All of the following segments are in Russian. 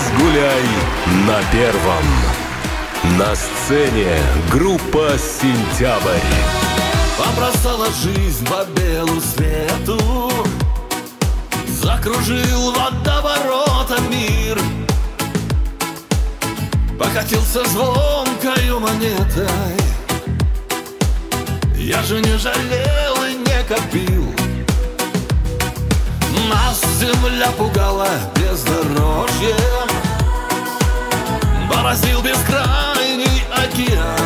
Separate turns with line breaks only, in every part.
Разгуляй на первом. На сцене группа «Сентябрь».
Побросала жизнь по белу свету Закружил водоворота мир Покатился звонкою монетой Я же не жалел и не копил Нас земля пугала бездорожьем Бороздил бескрайний океан.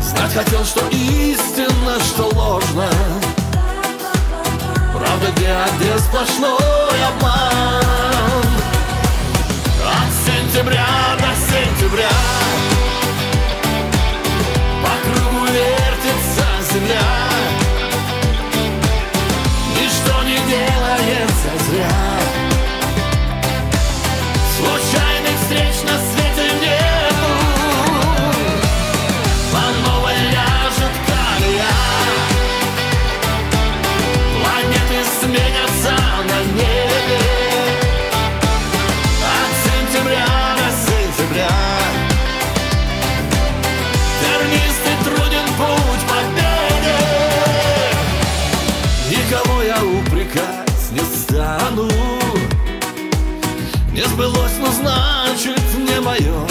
Знать хотел, что истинно, что ложно. Правда, где, а где сплошной обман. От сентября до сентября значит не мое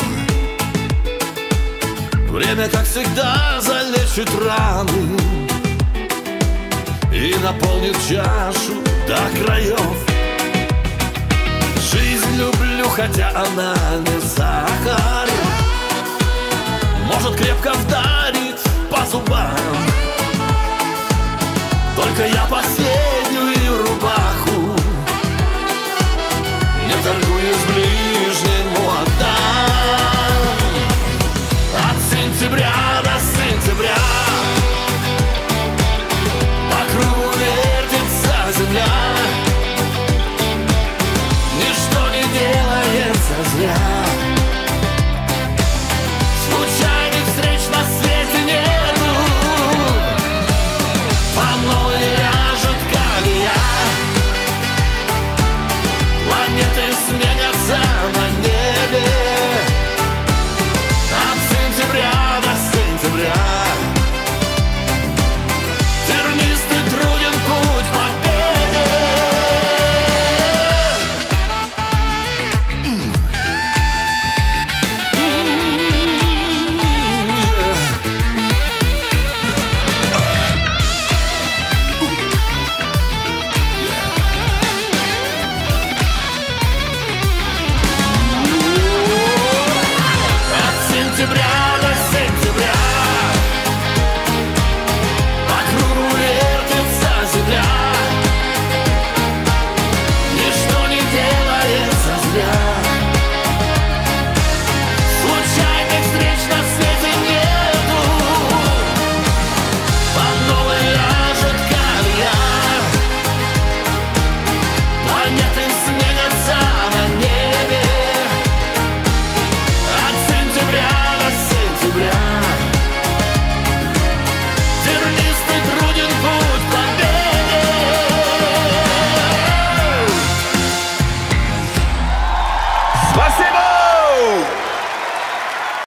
Время, как всегда, залечит раны И наполнит чашу до краев Жизнь люблю, хотя она не сахар. Может крепко вдарит по зубам. Только я последнюю рубаху Не торгую с близким time I